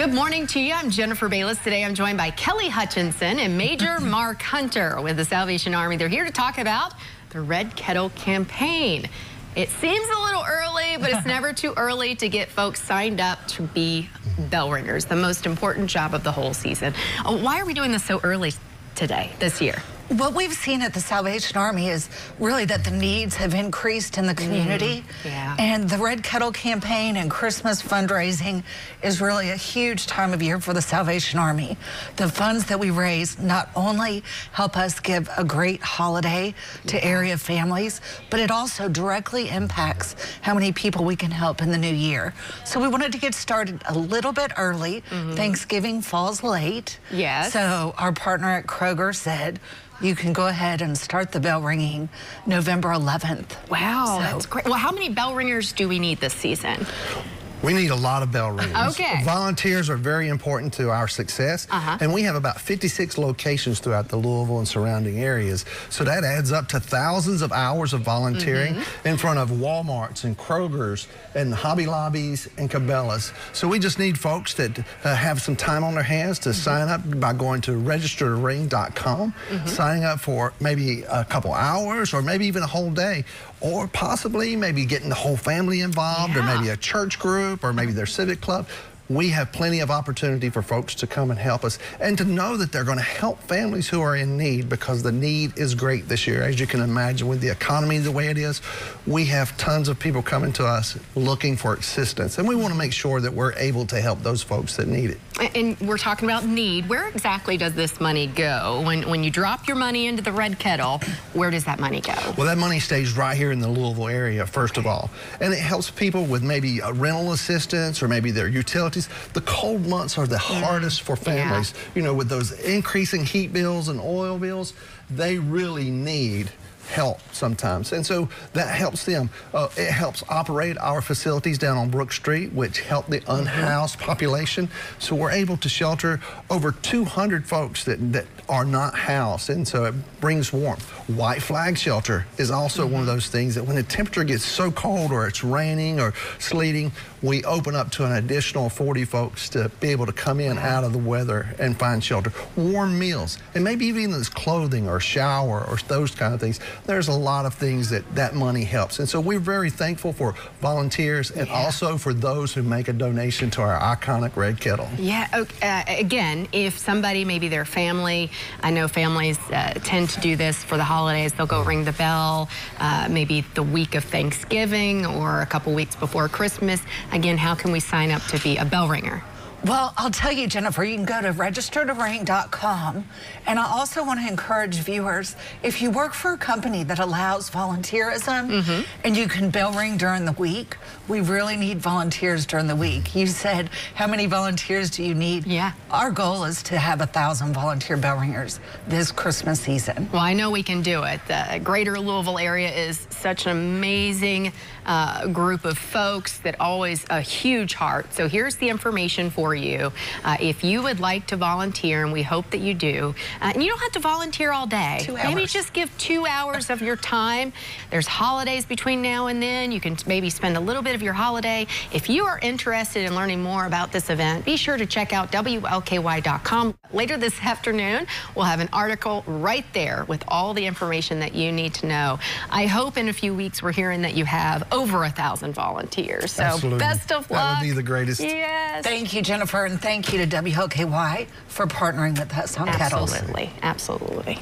Good morning to you. I'm Jennifer Bayless. Today I'm joined by Kelly Hutchinson and Major Mark Hunter with the Salvation Army. They're here to talk about the Red Kettle campaign. It seems a little early, but it's never too early to get folks signed up to be bell ringers, the most important job of the whole season. Uh, Why are we doing this so early today, this year? What we've seen at the Salvation Army is really that the needs have increased in the mm-hmm. community. yeah. And the Red Kettle campaign and Christmas fundraising is really a huge time of year for the Salvation Army. The funds that we raise not only help us give a great holiday to area families, but it also directly impacts how many people we can help in the new year. So we wanted to get started a little bit early. Mm-hmm. Thanksgiving falls late. Yes. So our partner at Kroger said, you can go ahead and start the bell ringing November 11th. Wow, So- that's great. Well, how many bell ringers do we need this season? We need a lot of bell ringers. Okay. Volunteers are very important to our success. Uh-huh. And we have about 56 locations throughout the Louisville and surrounding areas. So that adds up to thousands of hours of volunteering Mm-hmm. in front of Walmarts and Kroger's and Hobby Lobbies and Cabela's. So we just need folks that uh, have some time on their hands to Mm-hmm. sign up by going to registertoring.com, Mm-hmm. signing up for maybe a couple hours or maybe even a whole day, or possibly maybe getting the whole family involved or maybe a church group or maybe their civic club. We have plenty of opportunity for folks to come and help us and to know that they're going to help families who are in need because the need is great this year. As you can imagine, with the economy the way it is, we have tons of people coming to us looking for assistance. And we want to make sure that we're able to help those folks that need it. And we're talking about need. Where exactly does this money go? When when you drop your money into the red kettle, where does that money go? Well, that money stays right here in the Louisville area, first of all. And it helps people with maybe a rental assistance or maybe their utilities. The cold months are the hardest for families. You know, with those increasing heat bills and oil bills, they really need help sometimes. And so that helps them. Uh, it helps operate our facilities down on Brook Street, which help the unhoused population. So we're able to shelter over 200 folks that, that are not housed. And so it brings warmth. White Flag Shelter is also one of those things that when the temperature gets so cold or it's raining or sleeting, we open up to an additional 40 folks to be able to come in out of the weather and find shelter. Warm meals, and maybe even this clothing or shower or those kind of things. There's a lot of things that that money helps. And so we're very thankful for volunteers and also for those who make a donation to our iconic Red Kettle. Yeah, uh, again, if somebody, maybe their family, I know families uh, tend to do this for the holidays. They'll go ring the bell uh, maybe the week of Thanksgiving or a couple weeks before Christmas. Again, how can we sign up to be a bell ringer? Well, I'll tell you, Jennifer, you can go to registertoring.com. And I also want to encourage viewers if you work for a company that allows volunteerism and you can bell ring during the week, we really need volunteers during the week. You said, how many volunteers do you need? Yeah. Our goal is to have a thousand volunteer bell ringers this Christmas season. Well, I know we can do it. The greater Louisville area is such an amazing uh, group of folks that always a huge heart. So here's the information for you. Uh, if you would like to volunteer, and we hope that you do, uh, and you don't have to volunteer all day. Two Maybe just give two hours of your time. There's holidays between now and then. You can maybe spend a little bit of your holiday. If you are interested in learning more about this event, be sure to check out WLKY.com. Later this afternoon, we'll have an article right there with all the information that you need to know. I hope in a few weeks we're hearing that you have over a thousand volunteers. So Absolutely. best of luck. That luck. would be the greatest. Yes. Thank you, Jennifer, and thank you to WLKY for partnering with us on Kettles. Absolutely. Absolutely.